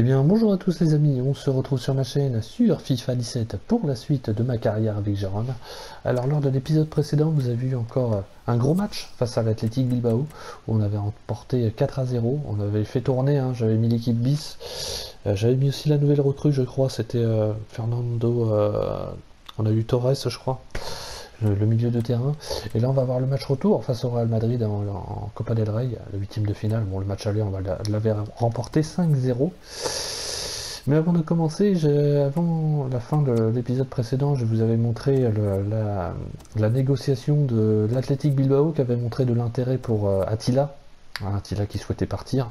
Eh bien bonjour à tous les amis, on se retrouve sur ma chaîne sur FIFA 17 pour la suite de ma carrière avec Jérôme. Alors lors de l'épisode précédent vous avez vu encore un gros match face à l'Athletic Bilbao où on avait remporté 4 à 0, on avait fait tourner, hein. j'avais mis l'équipe bis, euh, j'avais mis aussi la nouvelle recrue je crois, c'était euh, Fernando, euh, on a eu Torres je crois le, milieu de terrain. Et là, on va avoir le match retour face au Real Madrid en, Copa del Rey, le huitième de finale. Bon, le match aller, on va l'avait remporté 5-0. Mais avant de commencer, avant la fin de l'épisode précédent, je vous avais montré la, négociation de l'Athletic Bilbao qui avait montré de l'intérêt pour euh, Attila, hein, Attila qui souhaitait partir.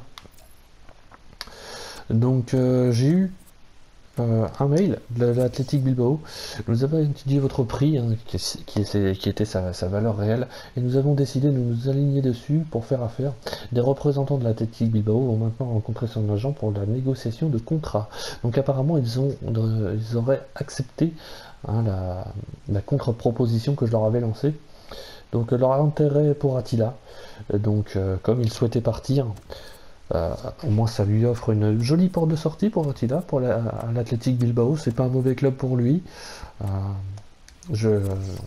Donc euh, j'ai eu euh, un mail de l'Athletic Bilbao. Nous avons étudié votre prix, hein, qui, était sa, valeur réelle, et nous avons décidé de nous aligner dessus pour faire affaire. Des représentants de l'Athletic Bilbao vont maintenant rencontrer son agent pour la négociation de contrat. Donc apparemment, ils, ils auraient accepté hein, la, contre-proposition que je leur avais lancée. Donc leur intérêt pour Attila, donc euh, comme il souhaitait partir, euh, au moins ça lui offre une jolie porte de sortie pour Attila, pour l'Athletic Bilbao, c'est pas un mauvais club pour lui. Euh,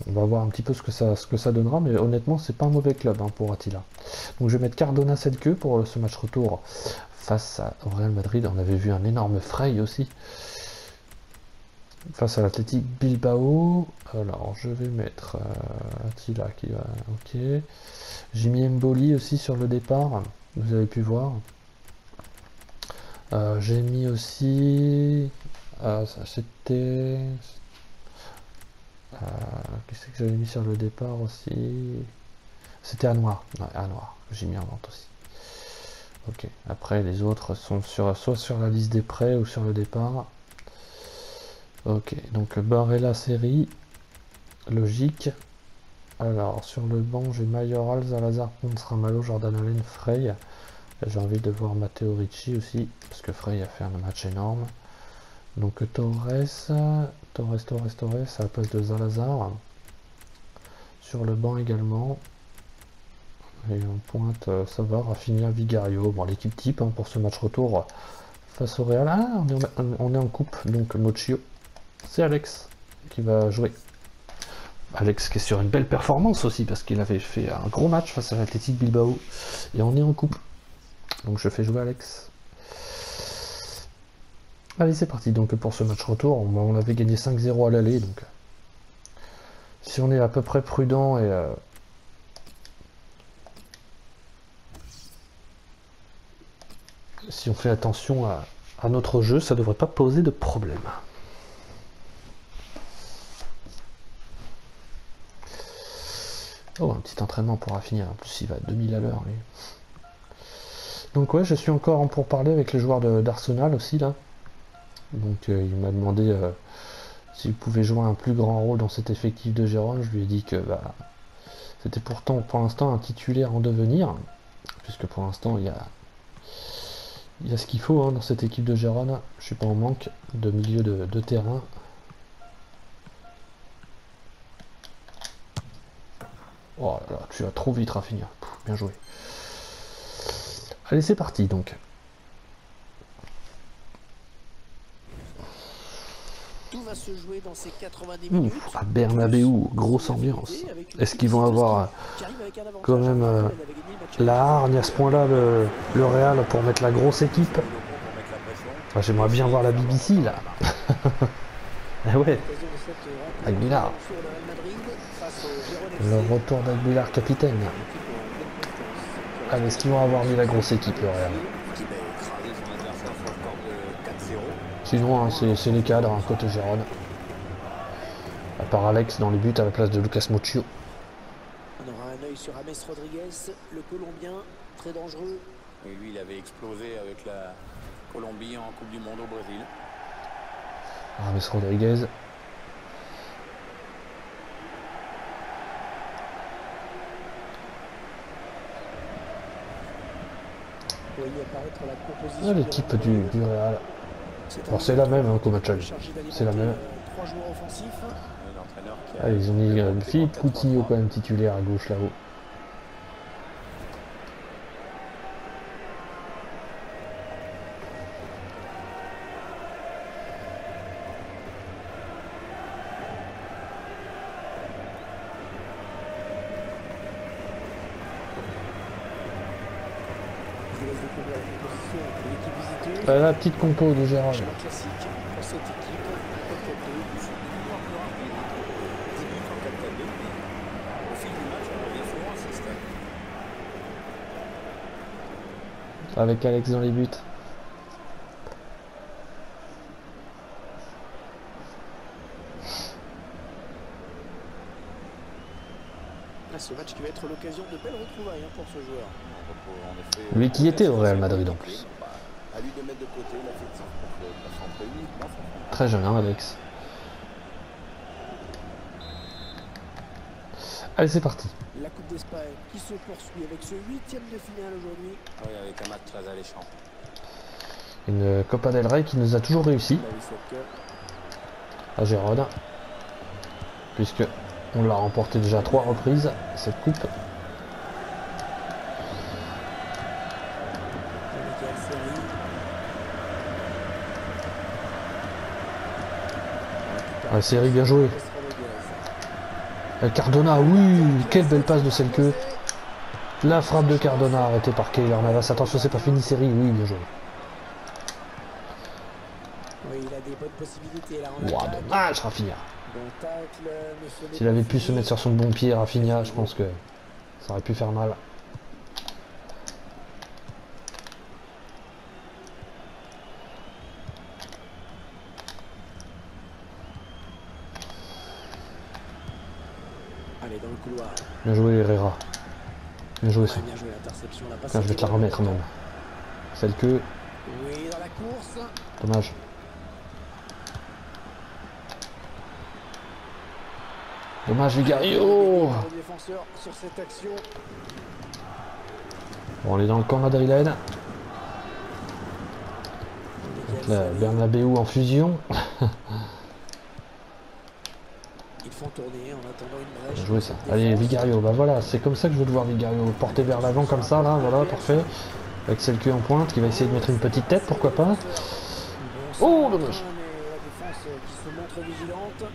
on va voir un petit peu ce que ça, donnera, mais honnêtement c'est pas un mauvais club hein, pour Attila. Donc je vais mettre Cardona cette queue pour ce match retour face au Real Madrid. On avait vu un énorme fray aussi. Face à l'Athletic Bilbao. Alors je vais mettre euh, Attila qui va. Ok. J'ai mis Mboli aussi sur le départ vous avez pu voir. Euh, j'ai mis aussi. Euh, c'était. Euh, qu'est-ce que j'avais mis sur le départ aussi? C'était à noir. à noir. J'ai mis en vente aussi. Ok. Après, les autres sont sur, soit sur la liste des prêts ou sur le départ. Ok. Donc, Barrella série. Logique. Alors, sur le banc, j'ai Mayoral, Zalazar, Malo, Jordan Allen, Frey. J'ai envie de voir Matteo Ricci aussi, parce que Frey a fait un match énorme. Donc Torres, Torres, Torres, Torres, à la place de Zalazar. Sur le banc également. Et on pointe, euh, ça va, Rafinha, Vigario. Bon, l'équipe type hein, pour ce match retour face au Real. Ah, on est, en, on est en coupe, donc Mochio. C'est Alex qui va jouer. Alex qui est sur une belle performance aussi parce qu'il avait fait un gros match face à l'Athletic Bilbao et on est en coupe. Donc je fais jouer Alex. Allez c'est parti donc pour ce match retour, on avait gagné 5-0 à l'aller si on est à peu près prudent et euh, si on fait attention à, notre jeu, ça devrait pas poser de problème. Oh, un petit entraînement pour finir. En plus, il va à 2000 à l'heure, Donc ouais, je suis encore en pourparler avec les joueurs d'Arsenal aussi, là. Donc euh, il m'a demandé euh, s'il pouvait jouer un plus grand rôle dans cet effectif de Gérone. Je lui ai dit que bah, c'était pourtant pour l'instant un titulaire en devenir, puisque pour l'instant il y a, il y a ce qu'il faut hein, dans cette équipe de Gérone. Je suis pas en manque de milieu de terrain. Oh là là, tu vas trop vite, Rafinha. bien joué. Allez, c'est parti donc. Tout va se jouer dans ces 90 minutes. Mmh, à Bernabeu, grosse ambiance. Est-ce qu'ils vont avoir quand même euh, la hargne à ce point-là, le, le, Real, pour mettre la grosse équipe ah, J'aimerais bien voir la BBC là. ah ouais, Aguilar. Le retour d'Aguilar capitaine. Ah mais est-ce qu'ils vont avoir mis la grosse équipe le Real Sinon hein, c'est les cadres, hein, côté Gérone. À part Alex dans les buts à la place de Lucas Mochio. On aura un œil sur Ames Rodriguez, le Colombien, très dangereux. Et lui il avait explosé avec la Colombie en Coupe du Monde au Brésil. James Rodriguez, Ah, l'équipe du, du Real. c'est la même hein, qu'au match C'est la même. Ah, ils ont mis euh, Philippe Coutinho quand même titulaire à gauche là-haut. découvrir la composition de l'équipe visiteuse. Euh, la petite compo de Gérard. Schéma classique pour cette équipe. 4-4-2. C'est une mémoire plus rapide. 10 minutes en 4-4-2, mais au fil du match, on revient souvent à ce système. Avec Alex dans les buts. Ce match qui va être l'occasion de belles retrouvailles hein, pour ce joueur. Lui qui était au Real Madrid en plus. Bah, À lui de mettre de côté l'affectif pour que ça s'entre uniquement son fond. Très jeune, hein, Alex. Allez, c'est parti. La Coupe d'Espagne qui se poursuit avec ce huitième de finale aujourd'hui? Oui, avec un match très alléchant. Une Copa del Rey qui nous a toujours réussi Cup. à Gérone. Puisque on l'a remporté déjà à trois reprises, cette coupe. de Michael Seri. Ouais, série bien. Euh, Cardona, oui, quelle belle passe de celle que. La frappe de Cardona arrêtée par Keylor Navas. Attention, c'est pas fini, série, oui, bien joué. Oui, il a des bonnes possibilités là dommage, Rafinha. S'il avait pu se mettre sur son bon pied, Rafinha, je pense que ça aurait pu faire mal. Couloir. Bien joué, Herrera. Bien joué, ça. Bien joué. La je vais te la remettre même. Celle que. Oui, dans la course. Dommage. Dommage, Vigario Le défenseur sur cette action. Bon, on est dans le camp madrilène. Bernabeu en fusion. Ils font tourner en attendant une brèche. Bien joué ça. Allez, Vigario, bah voilà, c'est comme ça que je veux te voir Vigario. Porté vers l'avant comme ça, là, voilà, parfait. Avec celle qui est en pointe, qui va essayer de mettre une petite tête, pourquoi pas. Oh, dommage. mais la défense qui se montre vigilante.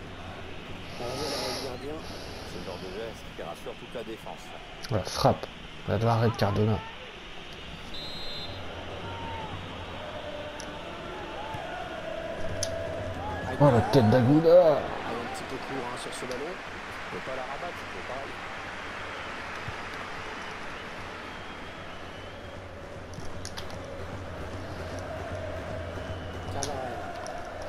On voit le gardien. Ce genre de geste qui rassure toute la défense. Voilà, frappe. La de l'arrêt de Cardona. Oh, la tête un petit peu court hein, sur ce ballon. Tu peux pas la rabattre, c'est pareil.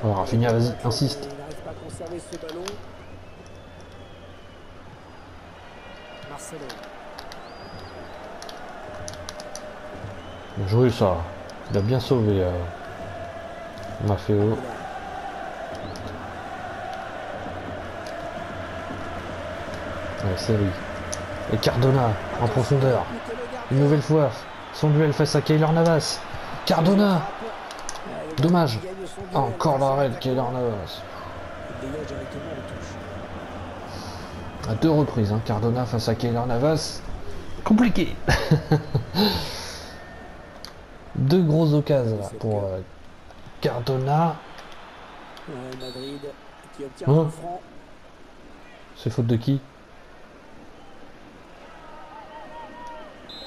Oh, Rafinha, vas-y, insiste. Il n'arrive pas à conserver ce ballon. Marcelo. Bien joué ça. Il a bien sauvé euh, Maffeo. Ouais. Et Cardona en profondeur. Une nouvelle fois. Son duel face à Keylor Navas. Cardona Dommage. Encore l'arrêt de Keylor Navas. À deux reprises, hein, Cardona face à Keylor Navas. Compliqué. deux grosses occasions là, pour euh, Cardona. Franc. C'est faute de qui?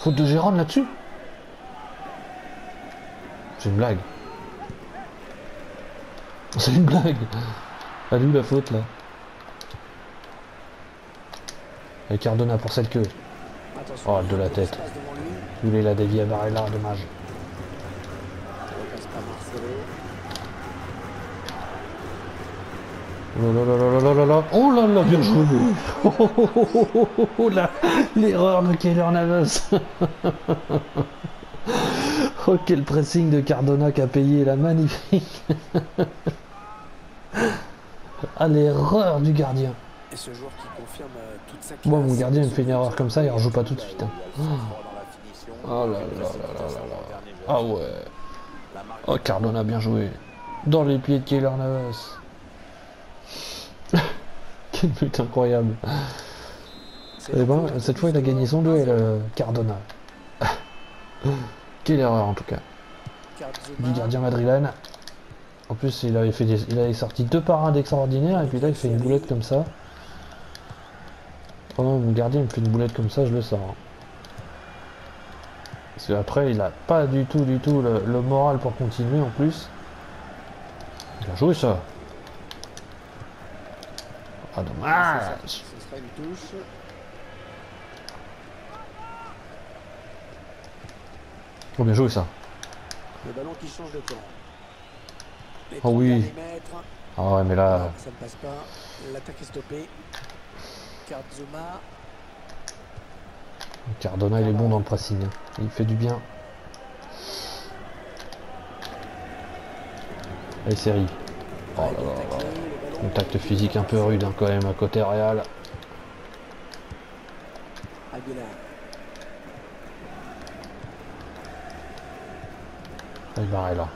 Faute de Gérone là-dessus C'est une blague. C'est une blague. Elle est où la faute là Et Cardona pour celle queue. Attention, Oh, de la tête. Il voulait la dévier à Barella, dommage. Il repasse par Marcelo. Oh là là là là là là là Oh là là, bien joué. Oh, oh, oh, oh, oh, oh, oh, là L'erreur de Keylor Navas. Oh quel pressing de Cardona qui a payé la magnifique. Ah l'erreur du gardien. Et ce joueur qui confirme euh, toute sa Bon mon gardien il me fait une erreur comme ça, il rejoue pas tout de suite. hein. Oh là là là là là. Ah ouais. Oh Cardona bien joué. Dans les pieds de Keylor Navas Quel but incroyable C'est Eh ben, la cette fois il a gagné son duel, euh, Cardona. Quelle erreur en tout cas. Du gardien madrilène. En plus il avait fait des- il avait sorti deux parades extraordinaires et puis là il fait une boulette comme ça. Oh non, mon gardien il me fait une boulette comme ça, je le sors. hein. Parce qu'après, il a pas du tout, du tout le, le moral pour continuer en plus. Bien joué ça. Ah dommage. Ce sera une touche. Oh bien joué ça. Le ballon qui change de camp. Oh oui. Ah ouais mais là, ça ne passe pas. L'attaque est stoppée. Karzuma. Cardona il est bon dans le pressing. hein. Il fait du bien. Allez série. Oh là là là. Contact physique un peu rude hein, quand même à côté Real. Allez Barella.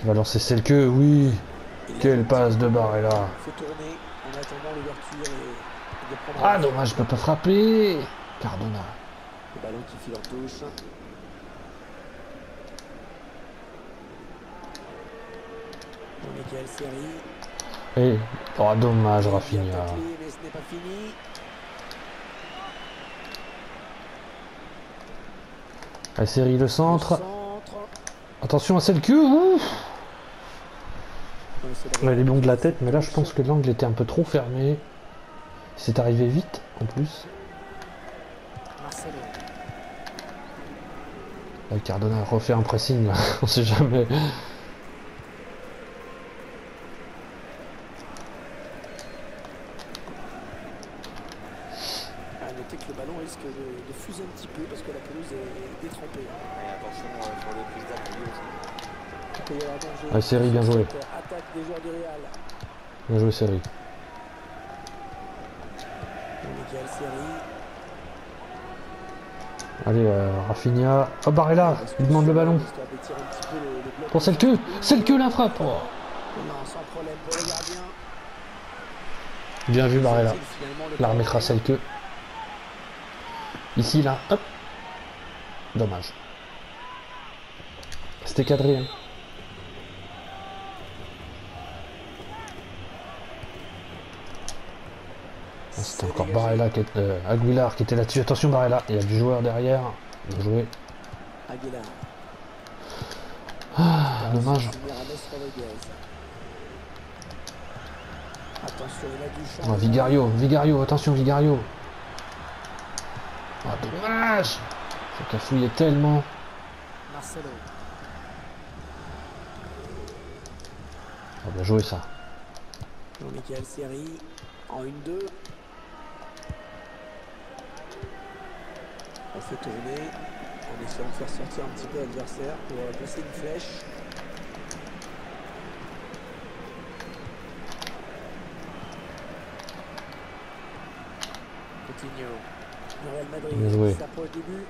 Il va lancer celle que oui. Quelle passe de et prendre Ah dommage, je peux pas frapper. Cardona. Le ballon qui file en touche. Michael. Oh dommage Rafinha. La série le centre. Attention à celle que. Il est bon de la tête, mais là je pense que l'angle était un peu trop fermé. C'est arrivé vite en plus. Là, Cardona refait un pressing, là. on sait jamais. À noter que le ballon risque de, de fuser un petit peu parce que la pelouse est détrempée. Et attention euh, sur les prises d'appui aussi. Il Ouais, Seri, bien joué. Bien joué série. Allez, euh, Rafinha. Oh Barella, il demande le ballon. Le- le. Pour celle que. Celle que la frappe. Oh. Le. Bien vu le La remettra celle que. Ici, là, hop. Dommage. C'était cadré. hein. C'était encore. Barella qui est, euh, Aguilar qui était là-dessus. Attention Barella, il y a du joueur derrière. Bien joué. Ah, dommage. Ah. Vigario, Vigario, attention Vigario. Ah, dommage. Ça cafouillait tellement. Marcelo. Ah, bien joué ça. Michael Seri. En 1-2. On fait tourner. En essayant de faire sortir un petit peu l'adversaire pour euh, placer une flèche. Coutinho. Le Real Madrid Bien joué. qui s'approche du but.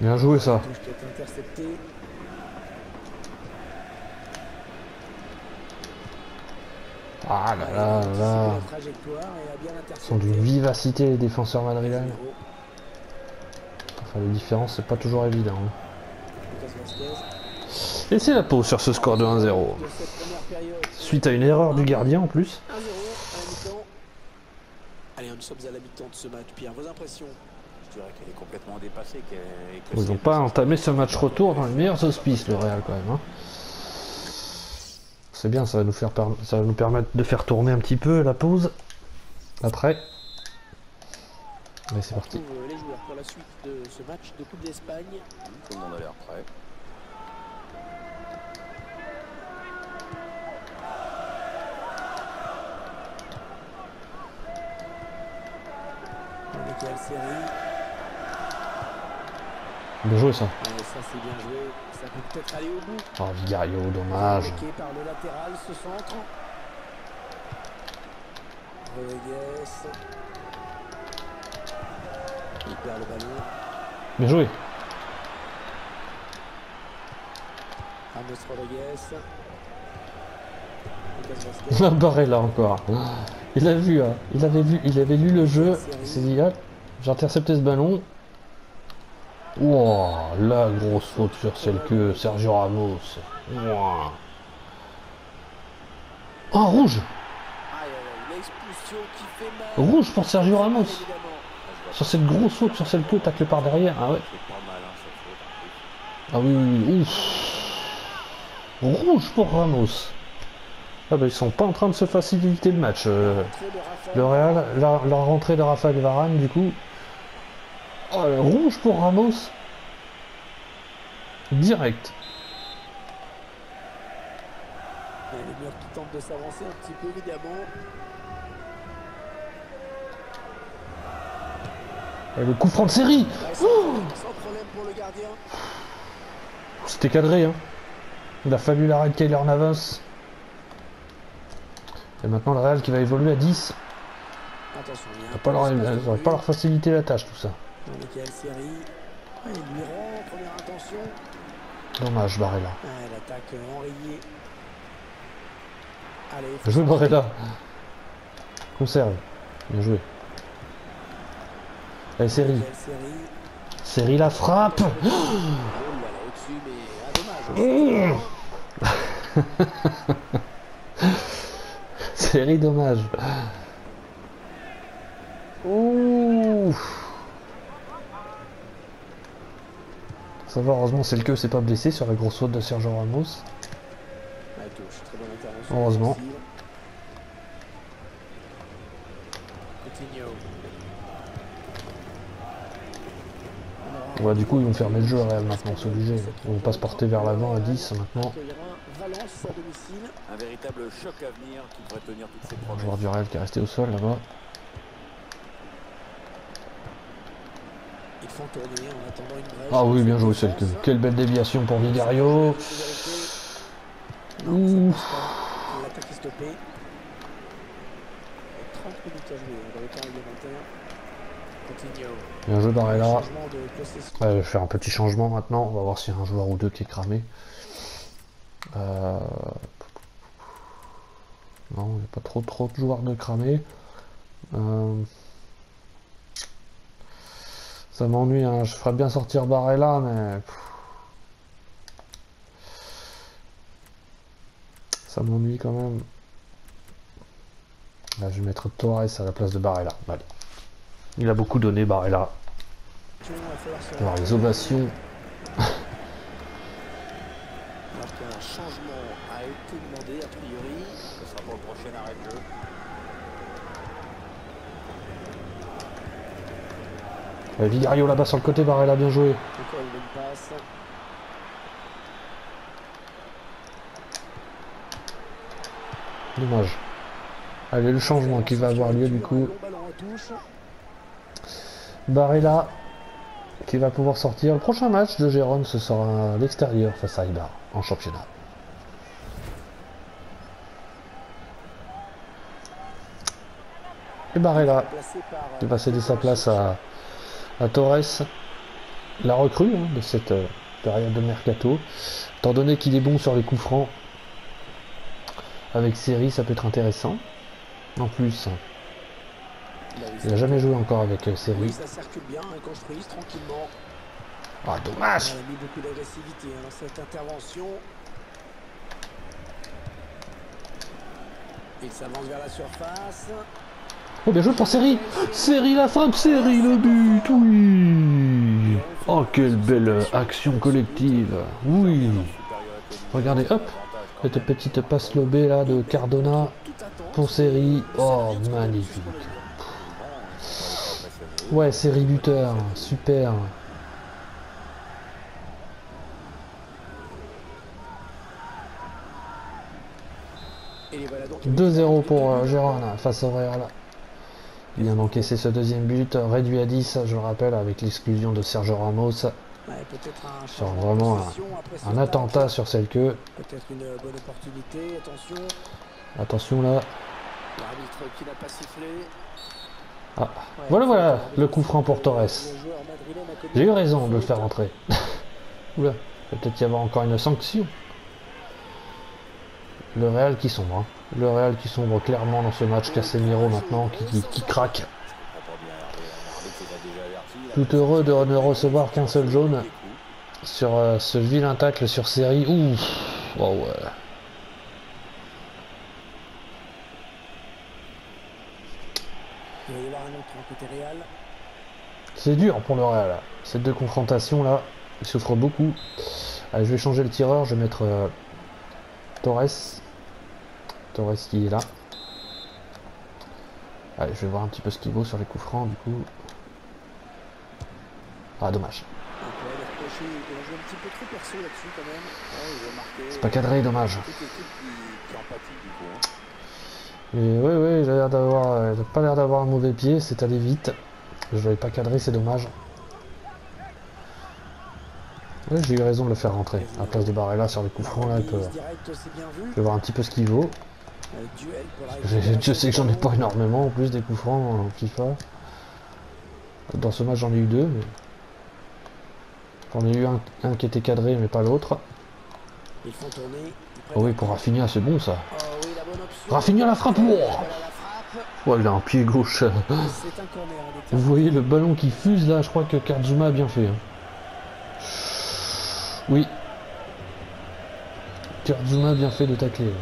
Bien joué ça. Touche qui est interceptée. Ah là là là. Ils sont d'une vivacité les défenseurs madrilènes. Enfin, les différences, c'est pas toujours évident. hein. Et c'est la pause sur ce score de 1-0. De cette première période. Suite à une erreur du gardien en plus. 1-0 à la mi-temps. Allez, nous sommes à la mi-temps de ce match. Pierre, vos impressions? Je dirais qu'elle est complètement dépassée. Ils n'ont pas entamé ce match retour dans les meilleurs auspices, le Real quand même. hein. C'est bien, ça va, nous faire ça va nous permettre de faire tourner un petit peu la pause. Après. Allez, c'est On parti. retrouve euh, les joueurs pour la suite de ce match de Coupe d'Espagne. Tout le monde a l'air prêt. Michael Seri. Bien joué ça. Ouais, ça, c'est bien joué. Ça peut peut-être aller au bout. Oh, Vigario, dommage. Bloqué par le latéral, ce centre. Rodriguez. Il perd le ballon. Bien joué. Ramos Rodriguez. Barré là encore. Il a vu, hein. il avait vu, il avait lu le jeu. Il s'est dit, hop, j'ai intercepté ce ballon. Wow, la grosse faute sur celle que Sergio Ramos. Wow. Oh, rouge fait mal. Rouge pour Sergio Ramos. Sur cette grosse faute, sur celle que tacle par derrière. Ah ouais. Ah oui. Ouf. Rouge pour Ramos. Ah bah ils sont pas en train de se faciliter le match. euh, Raphaël. le Real, la, la rentrée de Rafael Varane du coup. Oh, le rouge pour Ramos. Direct. Et le mur qui tente de s'avancer un petit peu évidemment. Et le coup franc de série. Ouais, sans, sans problème pour le gardien. C'était cadré, hein. Il a fallu l'arrêt de Kyler Navas. Et maintenant le Real qui va évoluer à 10. Attention, il y a Ça va pas leur, peu ça va d'espace pas leur faciliter la tâche tout ça. Michael Seri. Ouais, il lui rend, première intention. Dommage Barella. Ouais, L'attaque euh, enrayée. Allez, Bien joué Barella. Conserve. Bien joué. Allez série. Série la frappe. Oh là au-dessus, mais ah, dommage. Série dommage. Ouh. Ça va, heureusement c'est le que c'est pas blessé sur la grosse faute de Sergio Ramos. Intervention. Heureusement. Ouais, du coup ils vont fermer le jeu Real maintenant, c'est obligé. Ils vont pas se porter vers l'avant à 10 maintenant. à. Un véritable choc à venir qui devrait tenir toutes ses Un promesses. joueur du Real qui est resté au sol là-bas. Font tourner en attendant une brèche. Ah oui, bien joué celle Quelle belle déviation pour Vigario. Non, Ouh. ça passe pas. L'attaque est stoppée. 30 minutes à jouer hein, dans le temps réglementaire. Coutinho. Bien joué. Ouais, je vais faire un petit changement maintenant. On va voir s'il y a un joueur ou deux qui est cramé. Euh, Non, il n'y a pas trop trop de joueurs de cramés. Euh, Ça m'ennuie, hein. je ferais bien sortir Barella, mais... Ça m'ennuie quand même. Là, je vais mettre Torres à la place de Barella. Allez. Il a beaucoup donné, Barella. Alors, les ovations. Alors qu'un changement a été demandé a priori. Ce sera pour le prochain arrêt de jeu. Euh, Vigario là-bas sur le côté, Barella bien joué. Encore une bonne passe. Dommage. Allez, le changement qui va avoir lieu du coup. Barella qui va pouvoir sortir. Le prochain match de Gérone, ce sera à l'extérieur face à Ibar en championnat. Et par, qui va céder sa place à, à Torres, la recrue hein, de cette euh, période de mercato. Étant donné qu'il est bon sur les coups francs, avec série, ça peut être intéressant. En plus, il n'a jamais joué encore avec euh, Oui, série. ça circule bien, ils construisent tranquillement. Ah, dommage On a mis beaucoup d'agressivité hein, dans cette intervention. Il s'avance vers la surface. Oh, bien joué pour série Série la frappe, série le but, oui. Oh, quelle belle action collective. Oui. Regardez, hop Cette petite passe lobée là de Cardona pour série. Oh, magnifique. Ouais, série buteur, super. Et les voilà donc 2-0 pour euh, Gérone face au Real. Il vient d'encaisser ce deuxième but, réduit à 10, je le rappelle, avec l'exclusion de Sergio Ramos. Ouais, un Sur vraiment un- attentat sur celle que. Peut-être une bonne opportunité. Attention. Attention là. Qui pas sifflé. Ah, Ouais, voilà, voilà, euh, le coup franc pour Torres. J'ai eu raison de le faire rentrer. Oula, peut-être y avoir encore une sanction. Le Real qui sombre. hein. Le Real qui sombre clairement dans ce match. Casemiro maintenant qui, craque. Tout heureux de ne recevoir qu'un seul jaune sur euh, ce vilain tacle sur série. Ouh, ouais. C'est dur pour le Real. Ces deux confrontations là, ils souffrent beaucoup. Allez, je vais changer le tireur, je vais mettre euh, Torres. Torres qui est là. Allez, je vais voir un petit peu ce qu'il vaut sur les coups francs du coup. Ah dommage. C'est pas cadré, dommage. Mais oui, oui, il a l'air d'avoir, euh, pas l'air d'avoir un mauvais pied, c'est allé vite. Je l'avais pas cadré, c'est dommage. J'ai eu raison de le faire rentrer. À la place de Barrella sur les coups là, je vais voir un petit peu ce qu'il vaut. Je, sais que j'en ai pas énormément en plus des coups francs en FIFA. Dans ce match j'en ai eu deux, mais j'en ai eu un, un qui était cadré mais pas l'autre. Oh oui pour. Rafinha c'est bon ça. Oh. Rafinha la frappe, wow. Voilà la frappe. Ouais il a un pied gauche. Vous voyez le ballon qui fuse là, je crois que Kazuma a bien fait. hein. Oui. Kazuma a bien fait de tacler.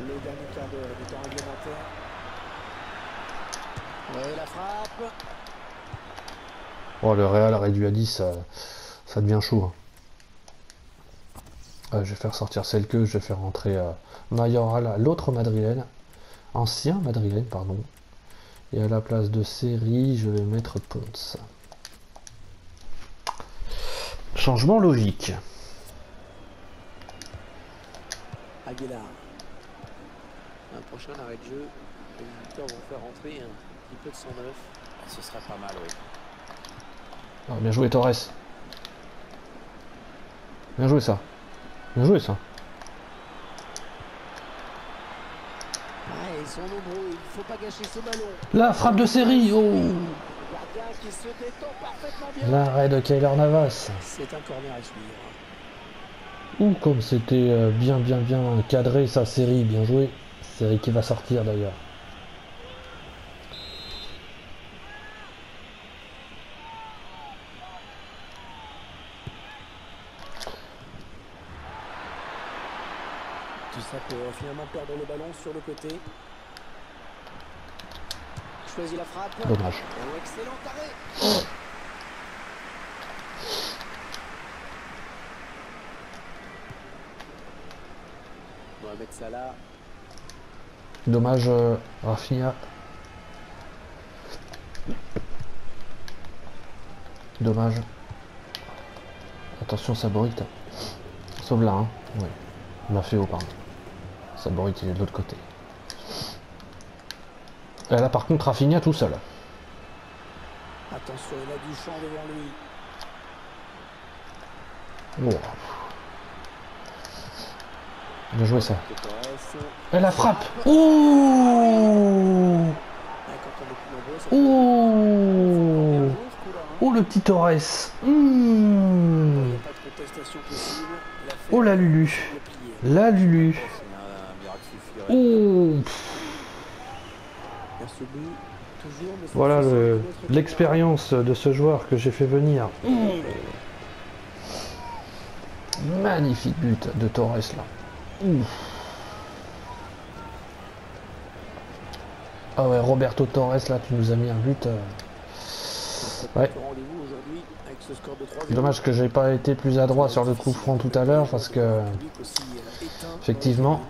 Le dernier quart d'heure du temps réglementaire. Ouais, la frappe. Oh le Real réduit à 10, ça, ça devient chaud. hein. Euh, je vais faire sortir celle que je vais faire rentrer euh, Mayoral, l'autre madrilène, ancien madrilène, pardon. Et à la place de série, je vais mettre Ponce. Changement logique. Aguilar. Un prochain arrêt de jeu. Les visiteurs vont faire rentrer un petit peu de 109. Ce serait pas mal, oui. Ah, bien joué Torres. Bien joué ça. Bien joué ça. Ah. La frappe de série. Oh. L'arrêt de Kyler Navas. C'est un corner à suivre. Ouh, comme c'était euh, bien, bien, bien cadré sa série, bien joué. Série qui va sortir d'ailleurs. Tout ça pour euh, finalement perdre le ballon sur le côté. Choisit la frappe. Dommage. Oh, excellent arrêt. Mohamed Salah. Dommage, euh, Rafinha. Dommage. Attention, Saborit. Sauve là, hein. Oui. Maféo, pardon. Saborit, il est de l'autre côté. Là, par contre, Rafinha tout seul. Attention, il a du champ devant lui. Oh. Bien joué, ça. Et la frappe nombreux, ça Oh le petit Torres Mmh. Oh, la Lulu. La Lulu cette Voilà le- de l'expérience de ce joueur que j'ai fait venir. Magnifique but de Torres là. Ah ouais, Roberto Torres là, tu nous as mis un but. euh, Ouais. Au rendez-vous aujourd'hui avec ce score de 3-0. Dommage que j'ai pas été plus adroit sur le coup franc tout à l'heure parce que euh, effectivement,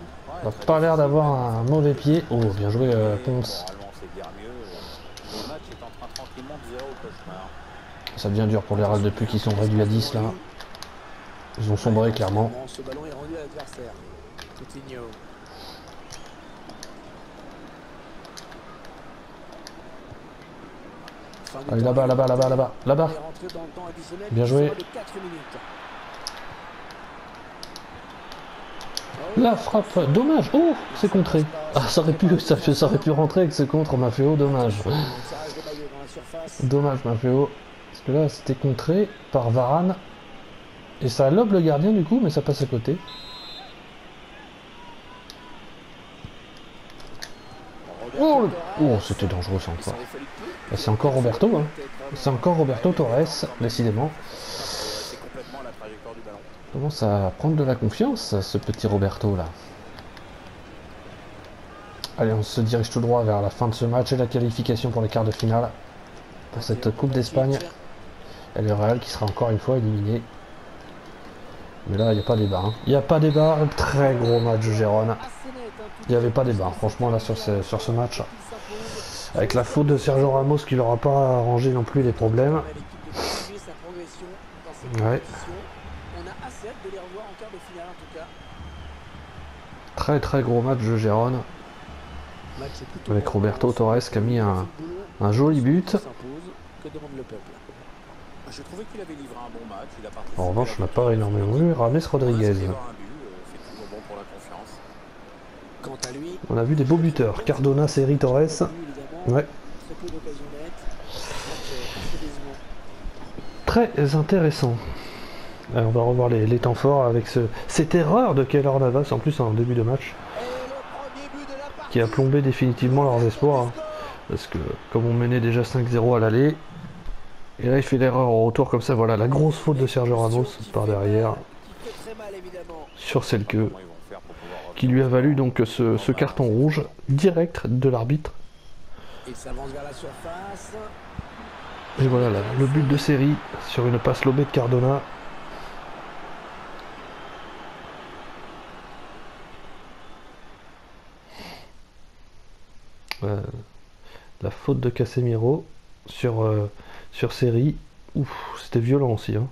pas l'air d'avoir un mauvais pied. Oh, bien joué euh, Ponce. Normalement, c'est bien mieux. Le match est en train tranquillement de 0 au cauchemar. Ça devient dur pour les Real depuis qu'ils sont réduits à 10 là. Ils ont sombré clairement. Allez là-bas, là-bas, là-bas, là-bas, là-bas. Bien joué. sera de 4 minutes. La frappe, dommage. Oh, c'est contré. Ah, ça aurait pu, ça, ça aurait pu rentrer avec ce contre, Maféo, dommage. Dommage, Maféo. Parce que là, c'était contré par Varane. Et ça lobe le gardien du coup, mais ça passe à côté. Oh, oh, c'était dangereux ça encore. Et c'est encore Roberto, hein. C'est encore Roberto Torres, décidément. C'est complètement la trajectoire du ballon. Commence à prendre de la confiance, ce petit Roberto là. Allez, on se dirige tout droit vers la fin de ce match et la qualification pour les quarts de finale pour cette Coupe d'Espagne. Et le Real qui sera encore une fois éliminé. Mais là, il n'y a pas débat. hein. Il n'y a pas débat. Un très gros match de Gérone. Il n'y avait pas débat. Franchement, là, sur ce, sur ce match, avec la faute de Sergio Ramos qui leur a pas arrangé non plus les problèmes. Ouais. On a assez hâte de les revoir en quart de finale en tout cas. Très très gros match de Gérone. Avec. Roberto Torres qui a mis un, joli but. En revanche, on n'a pas énormément vu Rames Rodriguez. On a vu des beaux buteurs. Cardona, Seri, Torres. Ouais. Très intéressant. Alors, on va revoir les, temps forts avec ce, cette erreur de Keylor Navas en plus en début de match qui a plombé définitivement leurs espoirs. hein. Parce que comme on menait déjà 5-0 à l'aller, et là il fait l'erreur au retour comme ça, voilà la grosse faute de Sergio Ramos par derrière sur celle que qui lui a valu donc ce, carton rouge direct de l'arbitre. Et voilà là, le but de série sur une passe lobée de Cardona. Euh, la faute de Casemiro sur, euh, sur série. Ouf, c'était violent aussi. hein.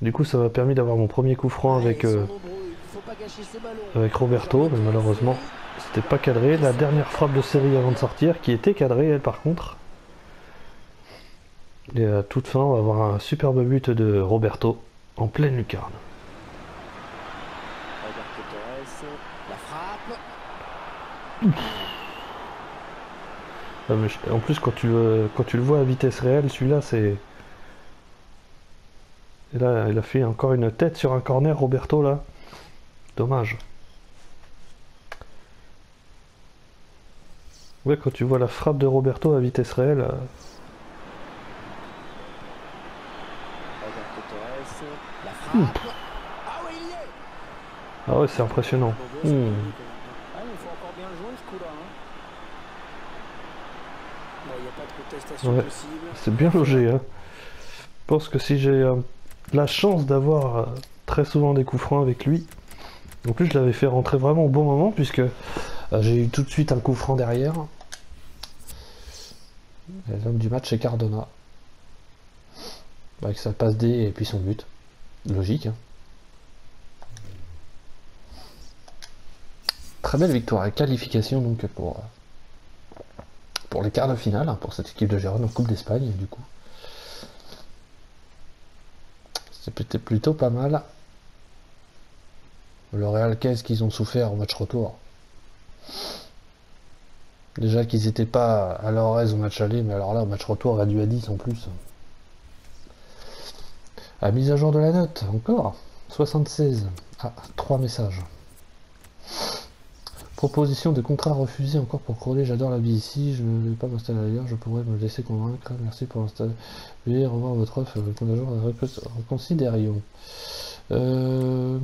Du coup, ça m'a permis d'avoir mon premier coup franc avec, euh, ballons. avec Roberto, mais malheureusement, c'était pas cadré. La dernière frappe de série avant de sortir, qui était cadrée, elle, par contre. Et à toute fin, on va avoir un superbe but de Roberto en pleine lucarne. Roberto Torres, la frappe. Ah, mais je- En plus, quand tu, euh, quand tu le vois à vitesse réelle, celui-là, c'est. Et là, il a fait encore une tête sur un corner, Roberto, là. Dommage. Ouais, quand tu vois la frappe de Roberto à vitesse réelle, euh, frappe. Ah ah ouais, c'est impressionnant c'est Hmm. pas lui, quand même. Ah, il faut encore bien jouer ce coup-là. hein. Bon, il n'y a pas de contestation Ouais. possible. C'est bien logé. Hein. Je pense que si j'ai euh, la chance d'avoir euh, très souvent des coups francs avec lui, en plus je l'avais fait rentrer vraiment au bon moment puisque euh, j'ai eu tout de suite un coup franc derrière. L'homme du match c'est Cardona. Avec sa passe D et puis son but. Logique. hein. Très belle victoire et qualification donc pour, pour les quarts de finale, hein, pour cette équipe de Gérone en Coupe d'Espagne du coup. C'était plutôt pas mal. Le Real, qu'est-ce qu'ils ont souffert au match retour? Déjà qu'ils n'étaient pas à leur aise au match aller, mais alors là, au match retour, réduit à 10 en plus. À mise à jour de la note, encore 76. Ah, 3 messages. Proposition de contrat refusé encore pour Crowley, j'adore la vie ici, je ne vais pas m'installer ailleurs, je pourrais me laisser convaincre, merci pour l'installer. Veuillez revoir votre offre, euh, compte à jour, recon- reconsidérions. Euh...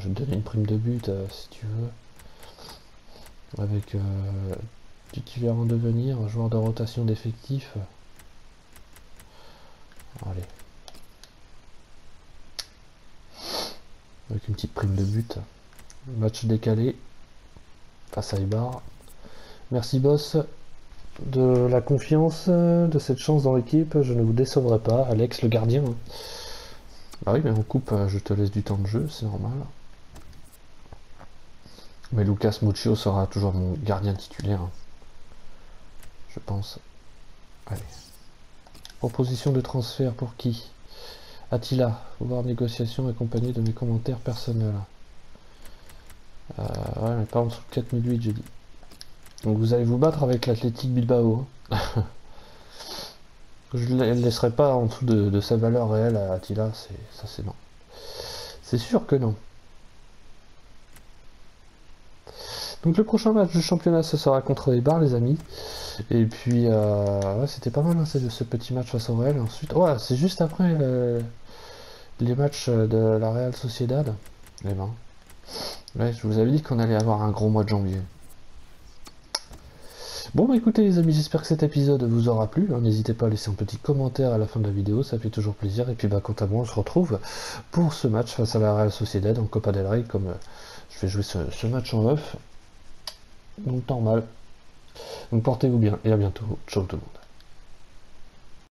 je vais te donner une prime de but euh, si tu veux. Avec euh, titulaire en devenir, joueur de rotation d'effectifs. Allez. Avec une petite prime de but. Match décalé face à. Merci boss de la confiance, de cette chance dans l'équipe. Je ne vous décevrai pas. Alex le gardien. Bah oui, mais on coupe, euh, je te laisse du temps de jeu, c'est normal. Mais Lucas Muccio sera toujours mon gardien titulaire. Je pense. Allez. Proposition de transfert pour qui? Attila, voir négociation accompagnée de mes commentaires personnels. Euh, ouais, mais pas en dessous de 4008, j'ai dit. Donc vous allez vous battre avec l'Athletic Bilbao. hein. Je ne laisserai pas en dessous de, sa valeur réelle à Attila, ça c'est non. C'est sûr que non. Donc le prochain match du championnat ce sera contre les Bars les amis. Et puis euh, ouais, c'était pas mal hein, ce, petit match face au Real. Ensuite, c'est juste après les matchs de la Real Sociedad. Eh ben, Ouais, je vous avais dit qu'on allait avoir un gros mois de janvier. Bon bah écoutez les amis, j'espère que cet épisode vous aura plu. hein. N'hésitez pas à laisser un petit commentaire à la fin de la vidéo, ça fait toujours plaisir. Et puis bah quant à moi, on se retrouve pour ce match face à la Real Sociedad en Copa del Rey, comme euh, je vais jouer ce, match en off. Donc normal. Donc portez-vous bien et à bientôt. Ciao tout le monde.